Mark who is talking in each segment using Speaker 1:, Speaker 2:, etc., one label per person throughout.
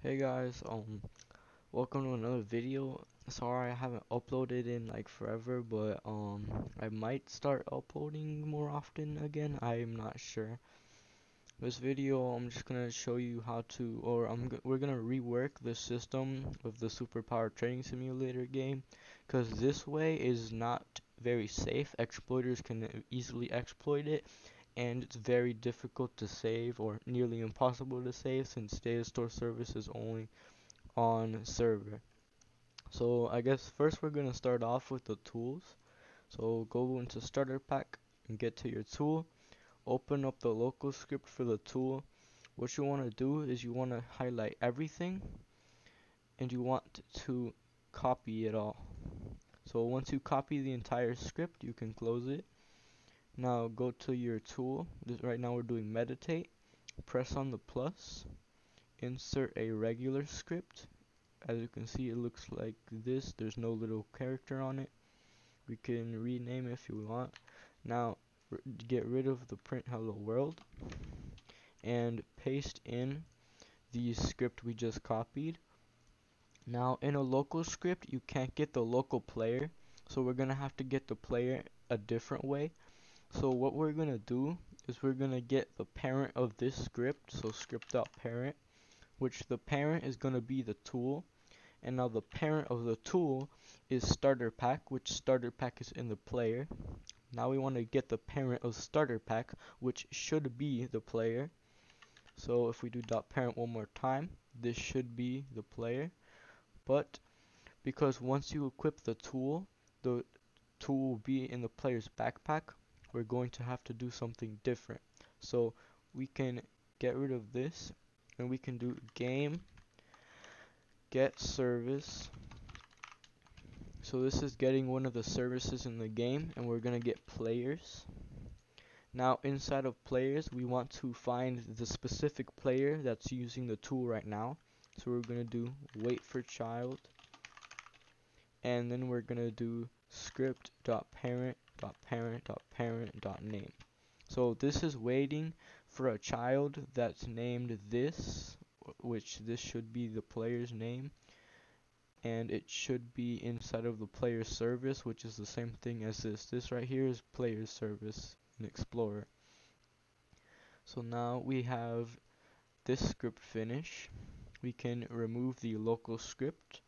Speaker 1: Hey guys, um, welcome to another video. Sorry I haven't uploaded in like forever, but um, I might start uploading more often again. I'm not sure. This video, I'm just gonna show you how to, or I'm we're gonna rework the system of the Superpower Training Simulator game, because this way is not very safe. Exploiters can easily exploit it and it's very difficult to save or nearly impossible to save since data store service is only on server. So I guess first we're going to start off with the tools. So go into starter pack and get to your tool. Open up the local script for the tool. What you want to do is you want to highlight everything and you want to copy it all. So once you copy the entire script you can close it now go to your tool. This, right now we're doing meditate. Press on the plus. Insert a regular script. As you can see it looks like this. There's no little character on it. We can rename if you want. Now get rid of the print hello world and paste in the script we just copied. Now in a local script you can't get the local player so we're gonna have to get the player a different way so what we're going to do is we're going to get the parent of this script, so script.parent, which the parent is going to be the tool. And now the parent of the tool is starter pack, which starter pack is in the player. Now we want to get the parent of starter pack, which should be the player. So if we do dot parent one more time, this should be the player. But because once you equip the tool, the tool will be in the player's backpack, we're going to have to do something different. So we can get rid of this and we can do game get service. So this is getting one of the services in the game and we're going to get players. Now inside of players we want to find the specific player that's using the tool right now. So we're going to do wait for child and then we're going to do script.parent dot parent dot parent dot name. So this is waiting for a child that's named this, which this should be the player's name, and it should be inside of the player service, which is the same thing as this. This right here is player service in Explorer. So now we have this script finish. We can remove the local script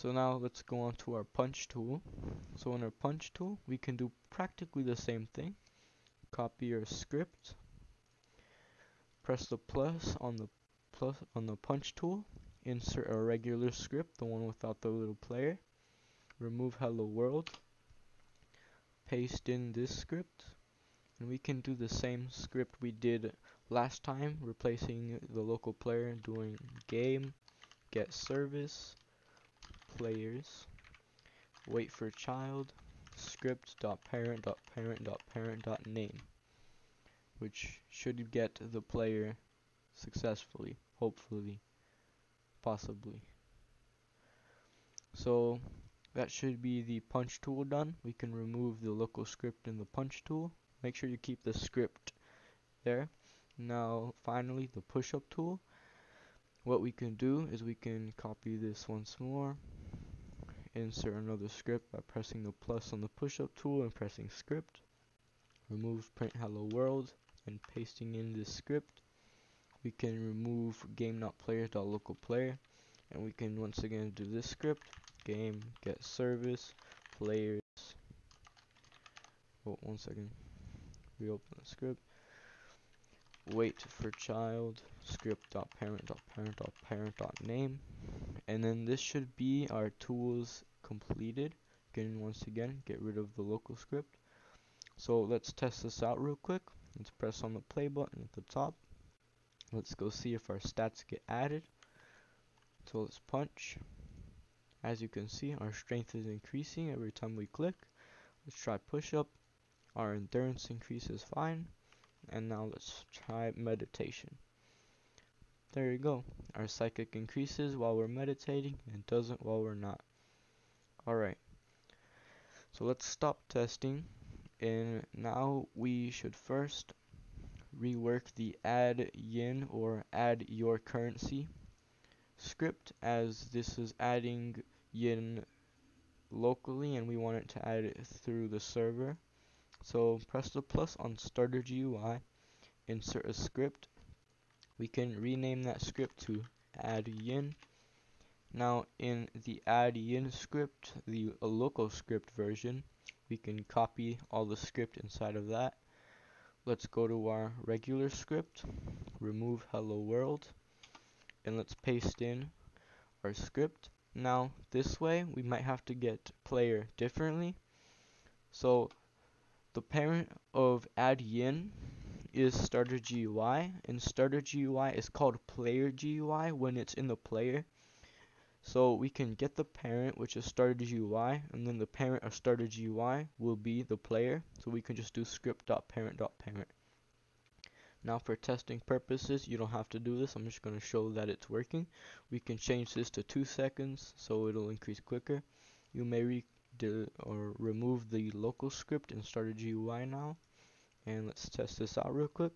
Speaker 1: so now let's go on to our punch tool. So in our punch tool, we can do practically the same thing. Copy your script, press the plus on the plus on the punch tool, insert a regular script, the one without the little player, remove hello world, paste in this script, and we can do the same script we did last time, replacing the local player and doing game, get service, players. Wait for child. Script.parent.parent.parent.name which should get the player successfully hopefully possibly. So that should be the punch tool done. We can remove the local script in the punch tool. Make sure you keep the script there. Now finally the push up tool. What we can do is we can copy this once more insert another script by pressing the plus on the push-up tool and pressing script. Remove print hello world and pasting in this script. We can remove game not players dot local player and we can once again do this script. Game get service players. Oh one second. Reopen the script. Wait for child script and then this should be our tools completed. Again once again get rid of the local script. So let's test this out real quick. Let's press on the play button at the top. Let's go see if our stats get added. So let's punch. As you can see our strength is increasing every time we click. Let's try push up our endurance increases fine. And now let's try meditation there you go our psychic increases while we're meditating and doesn't while we're not Alright. So let's stop testing and now we should first rework the add yin or add your currency script as this is adding yin locally and we want it to add it through the server. So press the plus on starter GUI, insert a script. We can rename that script to add yin. Now in the add yin script, the local script version, we can copy all the script inside of that. Let's go to our regular script, remove hello world, and let's paste in our script. Now this way we might have to get player differently. So the parent of add yin is starter GUI and starter GUI is called player GUI when it's in the player. So we can get the parent which is starter GUI and then the parent of starter GUI will be the player. So we can just do script.parent.parent. Now for testing purposes, you don't have to do this. I'm just going to show that it's working. We can change this to 2 seconds so it'll increase quicker. You may re or remove the local script and starter GUI now. And let's test this out real quick.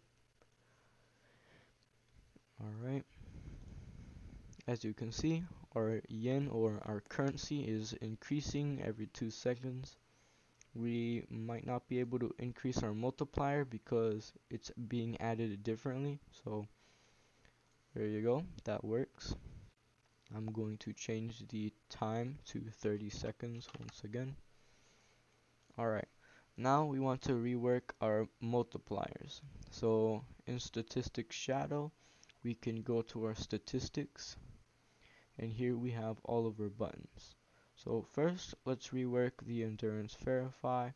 Speaker 1: Alright. As you can see, our yen or our currency is increasing every 2 seconds. We might not be able to increase our multiplier because it's being added differently. So there you go. That works. I'm going to change the time to 30 seconds once again. Alright now we want to rework our multipliers so in statistics shadow we can go to our statistics and here we have all of our buttons so first, let's rework the endurance verify.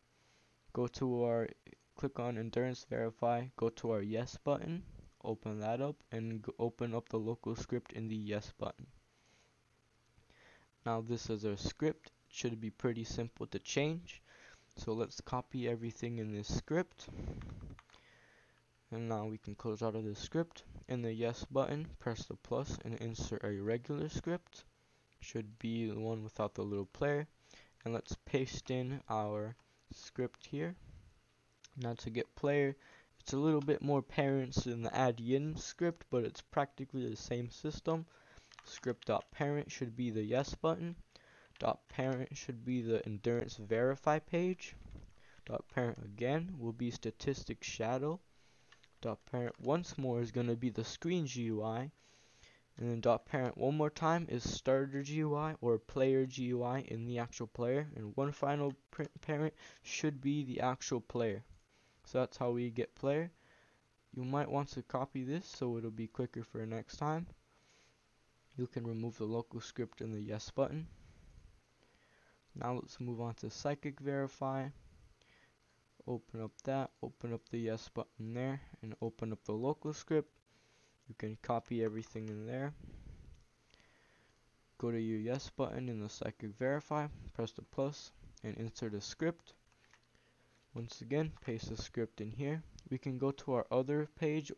Speaker 1: Go to our, click on endurance verify, go to our yes button, open that up, and open up the local script in the yes button. Now this is our script, it should be pretty simple to change. So let's copy everything in this script. And now we can close out of the script. In the yes button, press the plus and insert a regular script. Should be the one without the little player. And let's paste in our script here. Now to get player it's a little bit more parents than the add yin script but it's practically the same system. Script.parent should be the yes button dot parent should be the endurance verify page dot parent again will be statistics shadow dot parent once more is going to be the screen GUI and then dot parent one more time is starter GUI or player GUI in the actual player. And one final parent should be the actual player. So that's how we get player. You might want to copy this so it'll be quicker for next time. You can remove the local script in the yes button. Now let's move on to psychic verify. Open up that, open up the yes button there, and open up the local script. You can copy everything in there. Go to your yes button in the psychic verify press the plus and insert a script. Once again paste the script in here. We can go to our other page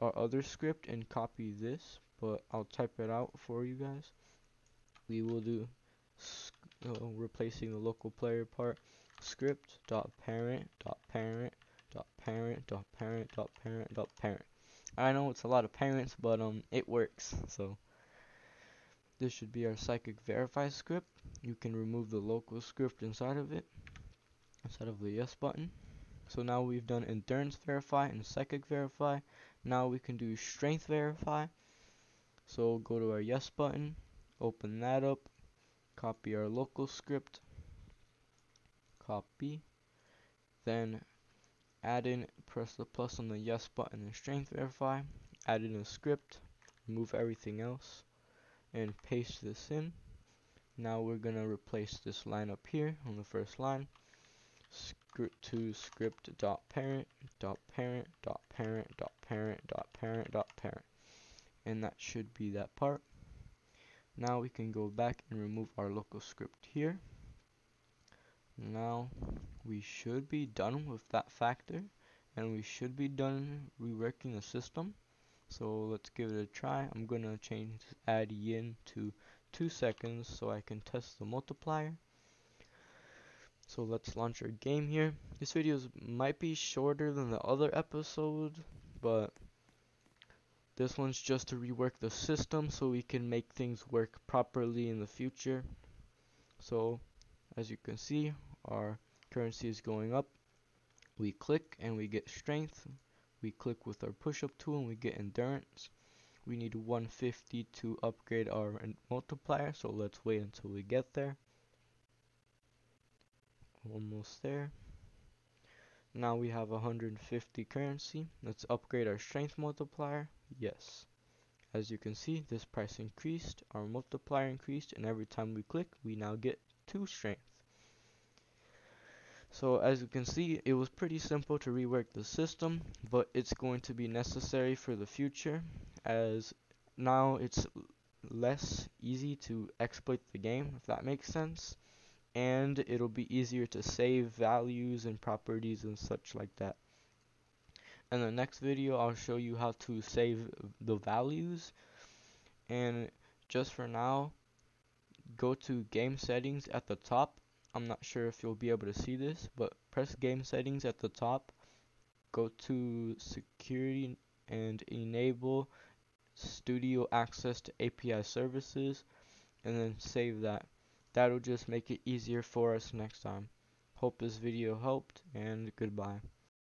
Speaker 1: our other script and copy this but I'll type it out for you guys. We will do uh, replacing the local player part script dot parent dot parent dot parent dot parent dot parent dot parent I know it's a lot of parents, but um, it works. So this should be our psychic verify script. You can remove the local script inside of it, inside of the yes button. So now we've done endurance verify and psychic verify. Now we can do strength verify. So go to our yes button, open that up, copy our local script, copy, then add in, press the plus on the yes button and strength verify, add in a script, remove everything else, and paste this in. Now we're going to replace this line up here on the first line. Script to script dot parent dot parent dot parent dot parent dot parent dot parent. And that should be that part. Now we can go back and remove our local script here. Now we should be done with that factor and we should be done reworking the system so let's give it a try I'm gonna change add yin to 2 seconds so I can test the multiplier So let's launch our game here. This video might be shorter than the other episode, but this one's just to rework the system so we can make things work properly in the future. So as you can see, our currency is going up. We click and we get strength. We click with our push-up tool and we get endurance. We need 150 to upgrade our multiplier, so let's wait until we get there. Almost there. Now we have 150 currency. Let's upgrade our strength multiplier. Yes. As you can see, this price increased, our multiplier increased, and every time we click, we now get 2 strength. So as you can see, it was pretty simple to rework the system, but it's going to be necessary for the future, as now it's less easy to exploit the game, if that makes sense and it'll be easier to save values and properties and such like that. In the next video I'll show you how to save the values. And just for now go to game settings at the top. I'm not sure if you'll be able to see this but press game settings at the top. Go to security and enable studio access to API services and then save that That'll just make it easier for us next time. Hope this video helped, and goodbye.